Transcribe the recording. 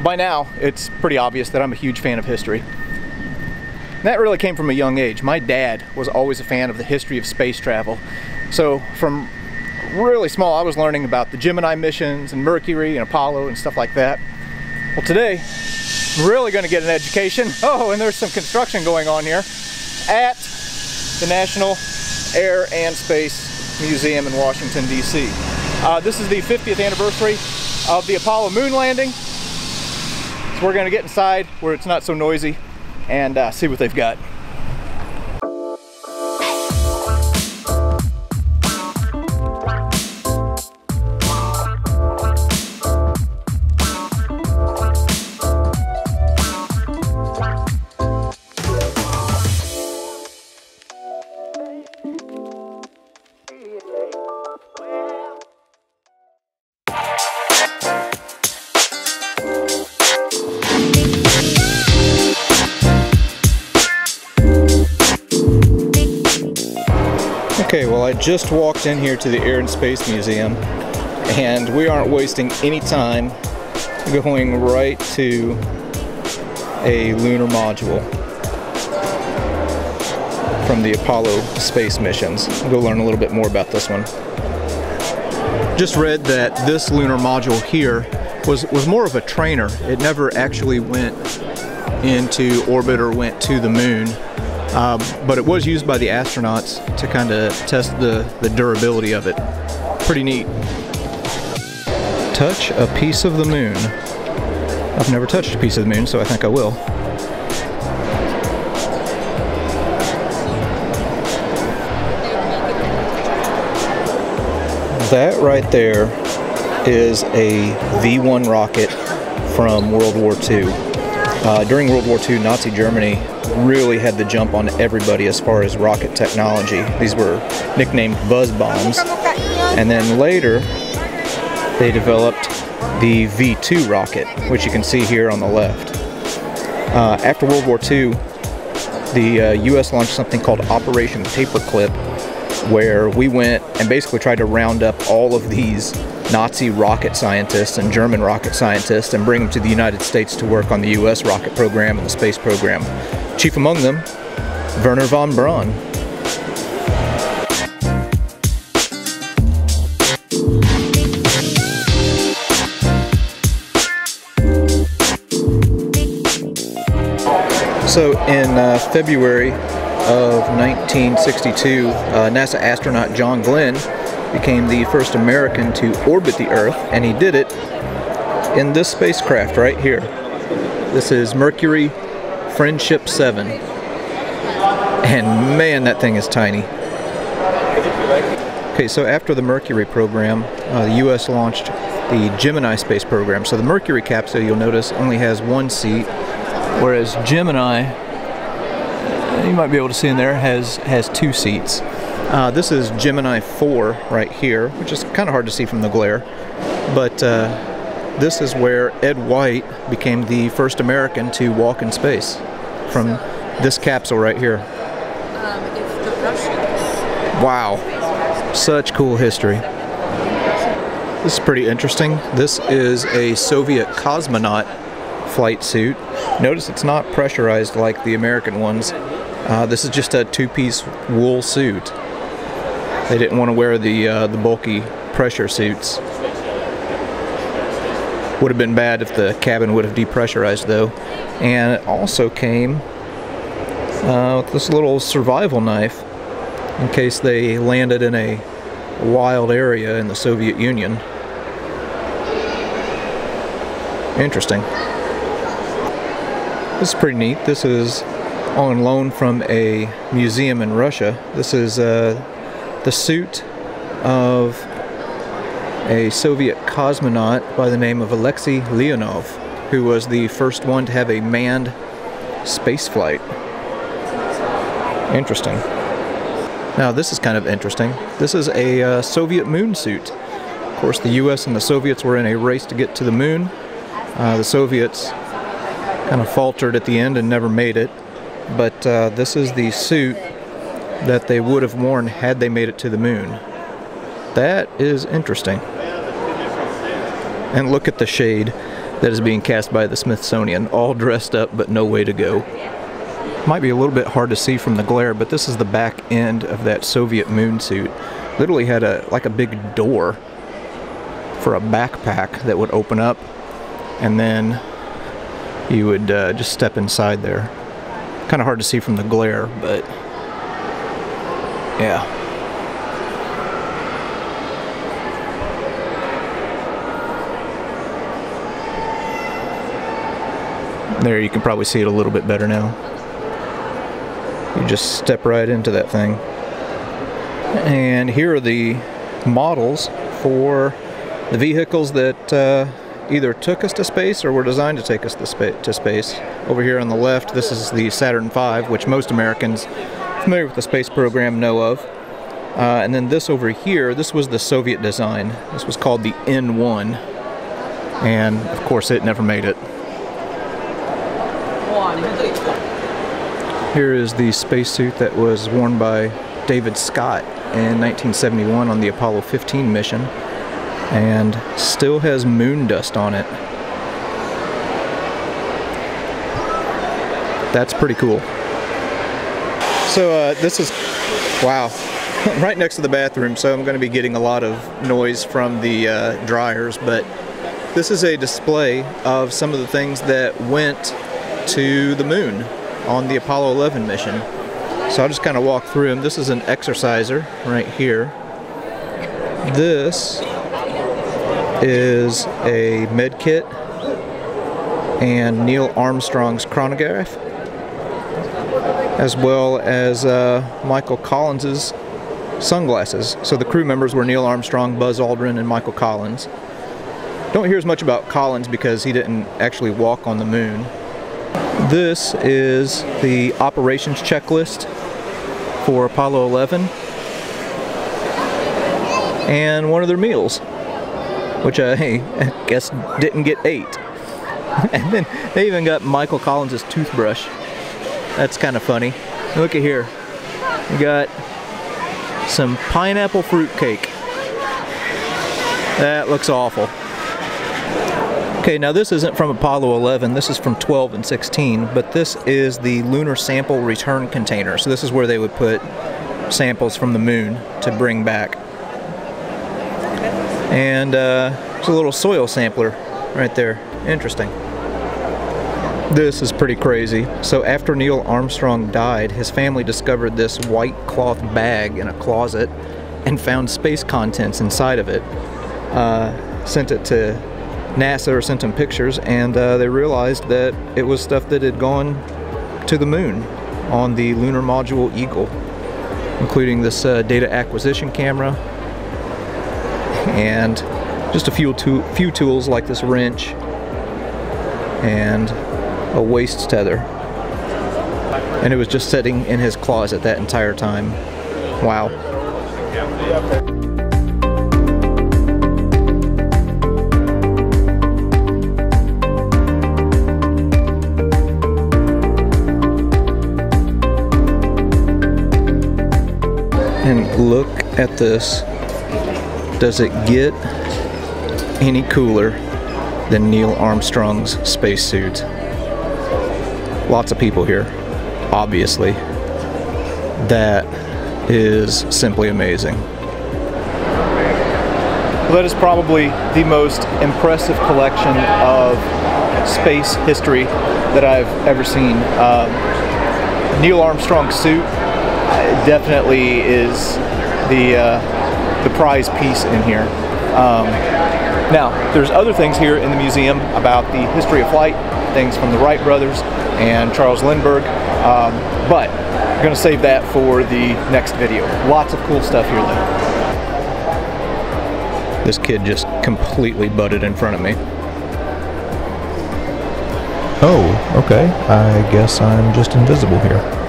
Well, by now, it's pretty obvious that I'm a huge fan of history. That really came from a young age. My dad was always a fan of the history of space travel. So from really small, I was learning about the Gemini missions and Mercury and Apollo and stuff like that. Well, today, I'm really going to get an education. Oh, and there's some construction going on here at the National Air and Space Museum in Washington, D.C. Uh, this is the 50th anniversary of the Apollo moon landing. We're to get inside where it's not so noisy and uh, see what they've got. I just walked in here to the Air and Space Museum and we aren't wasting any time going right to a lunar module from the Apollo space missions. We'll go learn a little bit more about this one. Just read that this lunar module here was, was more of a trainer. It never actually went into orbit or went to the moon. Um, but it was used by the astronauts to kind of test the, the durability of it. Pretty neat. Touch a piece of the moon. I've never touched a piece of the moon, so I think I will. That right there is a V-1 rocket from World War II. Uh, during World War II, Nazi Germany really had the jump on everybody as far as rocket technology. These were nicknamed buzz bombs. And then later, they developed the V-2 rocket, which you can see here on the left. Uh, after World War II, the uh, U.S. launched something called Operation Paperclip, where we went and basically tried to round up all of these Nazi rocket scientists and German rocket scientists and bring them to the United States to work on the U.S. rocket program and the space program. Chief among them, Wernher von Braun. So in uh, February of 1962, uh, NASA astronaut John Glenn became the first American to orbit the Earth, and he did it in this spacecraft right here. This is Mercury Friendship 7. And man, that thing is tiny. Okay, so after the Mercury program, uh, the U.S. launched the Gemini space program. So the Mercury capsule, you'll notice, only has one seat, whereas Gemini, you might be able to see in there, has, has two seats. Uh, this is Gemini 4 right here, which is kind of hard to see from the glare. But uh, this is where Ed White became the first American to walk in space from this capsule right here. Um, if the Russians. Wow. Such cool history. This is pretty interesting. This is a Soviet cosmonaut flight suit. Notice it's not pressurized like the American ones. Uh, this is just a two-piece wool suit. They didn't want to wear the uh, the bulky pressure suits. Would have been bad if the cabin would have depressurized though. And it also came uh, with this little survival knife in case they landed in a wild area in the Soviet Union. Interesting. This is pretty neat. This is on loan from a museum in Russia. This is uh, the suit of a Soviet cosmonaut by the name of Alexei Leonov, who was the first one to have a manned space flight. Interesting. Now this is kind of interesting. This is a uh, Soviet moon suit. Of course the US and the Soviets were in a race to get to the moon. Uh, the Soviets kind of faltered at the end and never made it. But uh, this is the suit that they would have worn had they made it to the moon. That is interesting. And look at the shade. that is being cast by the Smithsonian, all dressed up but no way to go. Might be a little bit hard to see from the glare, but this is the back end of that Soviet moon suit. Literally had a like a big door for a backpack that would open up, and then you would uh, just step inside there. Kind of hard to see from the glare, but yeah. There, you can probably see it a little bit better now. You just step right into that thing. And here are the models for the vehicles that uh, either took us to space or were designed to take us to, spa to space. Over here on the left, this is the Saturn V, which most Americans familiar with the space program know of. Uh, and then this over here, this was the Soviet design. This was called the N1. And of course, it never made it. Here is the spacesuit that was worn by David Scott in 1971 on the Apollo 15 mission and still has moon dust on it. That's pretty cool. So uh, this is, wow, right next to the bathroom, so I'm going to be getting a lot of noise from the uh, dryers, but this is a display of some of the things that went to the moon on the Apollo 11 mission. So I'll just kind of walk through them. This is an exerciser right here. This is a med kit and Neil Armstrong's chronograph, as well as uh, Michael Collins's sunglasses. So the crew members were Neil Armstrong, Buzz Aldrin, and Michael Collins. Don't hear as much about Collins because he didn't actually walk on the moon. This is the operations checklist for Apollo 11 and one of their meals, which I guess didn't get ate. And then they even got Michael Collins' toothbrush. That's kind of funny. Look at here. We got some pineapple fruit cake. That looks awful. Okay, now this isn't from Apollo 11, this is from 12 and 16, but this is the lunar sample return container. So this is where they would put samples from the moon to bring back. And uh, it's a little soil sampler right there. Interesting. This is pretty crazy. So after Neil Armstrong died, his family discovered this white cloth bag in a closet and found space contents inside of it. Uh, sent it to NASA or sent them pictures and uh, they realized that it was stuff that had gone to the moon on the lunar module Eagle, including this uh, data acquisition camera and just a few, few tools like this wrench and a waist tether. And it was just sitting in his closet that entire time. Wow. And look at this. Does it get any cooler than Neil Armstrong's spacesuit? Lots of people here, obviously. That is simply amazing. That is probably the most impressive collection of space history that I've ever seen. Um, Neil Armstrong's suit definitely is the uh, the prize piece in here. Um, now, there's other things here in the museum about the history of flight, things from the Wright brothers and Charles Lindbergh, um, but I'm going to save that for the next video. Lots of cool stuff here though. This kid just completely butted in front of me. Oh, okay. I guess I'm just invisible here.